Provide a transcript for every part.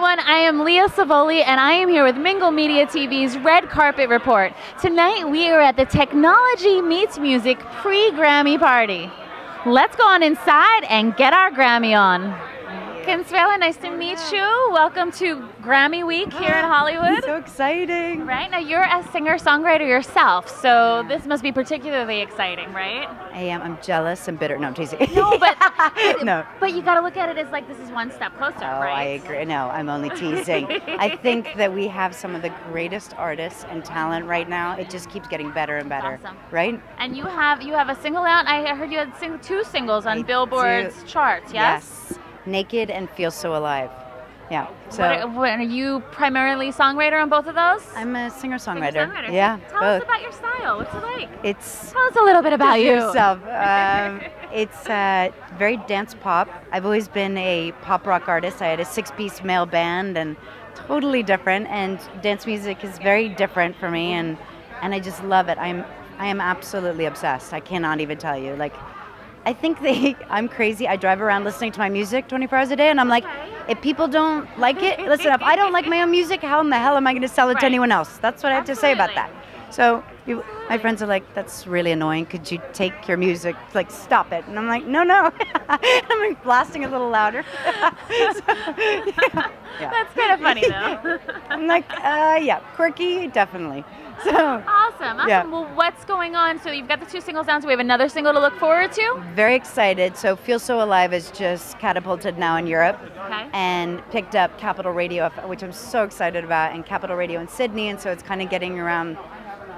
everyone. I am Leah Cevoli, and I am here with Mingle Media TV's Red Carpet Report. Tonight, we are at the Technology Meets Music pre Grammy party. Let's go on inside and get our Grammy on. Consuelo, nice to meet you. Welcome to Grammy Week here in ah, Hollywood. So exciting. Right now, you're a singer songwriter yourself, so this must be particularly exciting, right? I am. I'm jealous and bitter. No, I'm teasing. No, but no. but you got to look at it as like this is one step closer, Oh, I agree. No, I'm only teasing. I think that we have some of the greatest artists and talent right now. It just keeps getting better and better. Awesome. Right? And you have you have a single out. I heard you had sing, two singles on I Billboard's do. charts. Yes. Naked and Feel So Alive. Yeah. So what, are, what, are you primarily songwriter on both of those? I'm a singer-songwriter. Singer-songwriter. Yeah, Tell both. us about your style. What's it like? it's Tell us a little bit about you. yourself. Um, it's uh, very dance pop. I've always been a pop rock artist. I had a six-piece male band, and totally different. And dance music is very different for me, and and I just love it. I'm I am absolutely obsessed. I cannot even tell you. Like, I think they I'm crazy. I drive around listening to my music 24 hours a day, and I'm like, if people don't like it, listen. If I don't like my own music, how in the hell am I going to sell it Right. to anyone else? That's what I have to say about that. So you, my friends are like, "That's really annoying. Could you take your music? Like, stop it." And I'm like, "No, no." I'm like blasting a little louder. So, yeah, yeah. That's kind of funny though. I'm like, uh, yeah, quirky, definitely. So awesome. Awesome. Yeah. Well, what's going on? So you've got the two singles down. So we have another single to look forward to. very excited. So "Feel So Alive" is just catapulted now in Europe. Okay. And picked up Capital Radio, which I'm so excited about, and Capital Radio in Sydney, and so it's kind of getting around,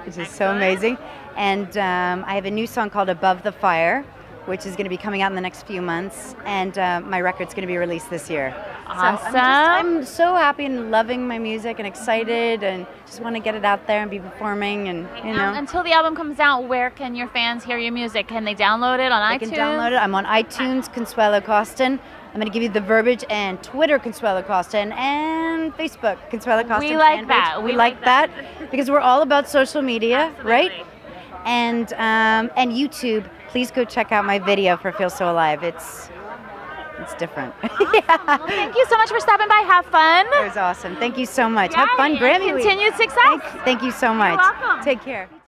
which is so amazing. And um, I have a new song called "Above the Fire," which is going to be coming out in the next few months, and uh, my record's going to be released this year. So I'm, just, Awesome. I'm so happy and loving my music and excited, and just want to get it out there and be performing, and you Now, know. until the album comes out, where can your fans hear your music? Can they download it on You iTunes? can download it. I'm on iTunes, Consuelo Costin. I'm going to give you the verbiage and Twitter, Consuelo Costin, and Facebook, Consuelo Costin. We like that. We, We like that. that because we're all about social media, right? And um, and YouTube. Please go check out my video for Feel So Alive. It's it's different. Well, yeah. thank you so much for stopping by. Have fun. It was awesome. Thank you so much. Yeah, Have fun, Grammy week. Continued success. Thank, thank you so much. welcome. Take care.